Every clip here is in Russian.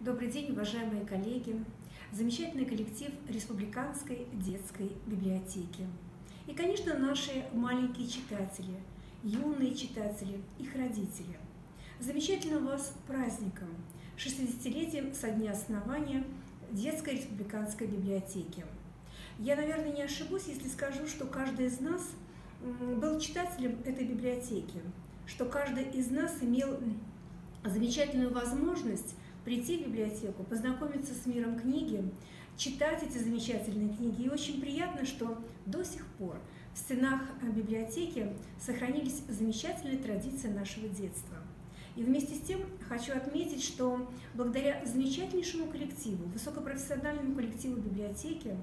Добрый день, уважаемые коллеги, замечательный коллектив Республиканской детской библиотеки. И, конечно, наши маленькие читатели, юные читатели, их родители. Замечательным вас праздником, 60-летием со дня основания Детской республиканской библиотеки. Я, наверное, не ошибусь, если скажу, что каждый из нас был читателем этой библиотеки, что каждый из нас имел замечательную возможность прийти в библиотеку, познакомиться с миром книги, читать эти замечательные книги. И очень приятно, что до сих пор в стенах библиотеки сохранились замечательные традиции нашего детства. И вместе с тем хочу отметить, что благодаря замечательнейшему коллективу, высокопрофессиональному коллективу библиотеки,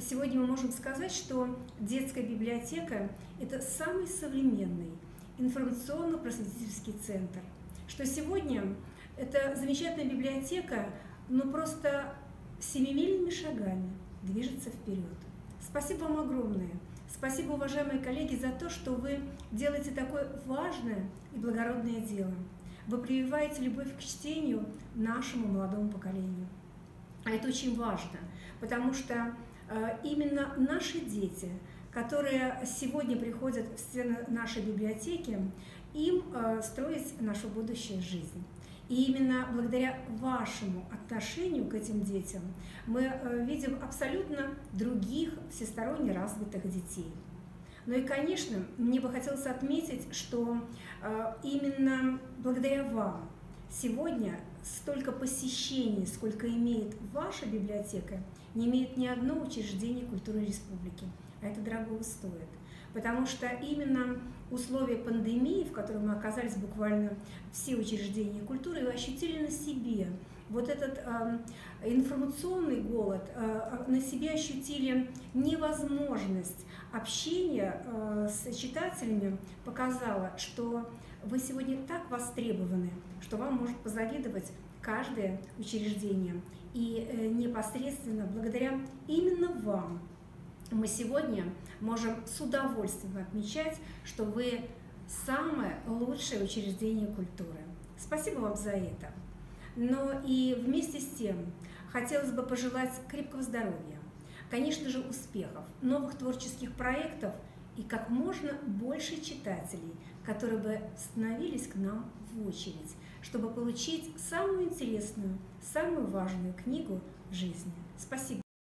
сегодня мы можем сказать, что детская библиотека – это самый современный информационно-просветительский центр, что сегодня это замечательная библиотека, но просто семимильными шагами движется вперед. Спасибо вам огромное. Спасибо, уважаемые коллеги, за то, что вы делаете такое важное и благородное дело. Вы прививаете любовь к чтению нашему молодому поколению. А это очень важно, потому что э, именно наши дети, которые сегодня приходят в стены нашей библиотеки, им э, строить нашу будущую жизнь. И именно благодаря вашему отношению к этим детям мы э, видим абсолютно других всесторонне развитых детей. Ну и, конечно, мне бы хотелось отметить, что э, именно благодаря вам сегодня столько посещений, сколько имеет ваша библиотека, не имеет ни одно учреждение культуры республики. А это дорого стоит потому что именно условия пандемии, в которой мы оказались буквально все учреждения культуры, ощутили на себе вот этот э, информационный голод, э, на себе ощутили невозможность общения э, с читателями, показала, что вы сегодня так востребованы, что вам может позавидовать каждое учреждение. И э, непосредственно благодаря именно вам мы сегодня можем с удовольствием отмечать, что вы самое лучшее учреждение культуры. Спасибо вам за это. Но и вместе с тем хотелось бы пожелать крепкого здоровья, конечно же, успехов, новых творческих проектов и как можно больше читателей, которые бы становились к нам в очередь, чтобы получить самую интересную, самую важную книгу жизни. Спасибо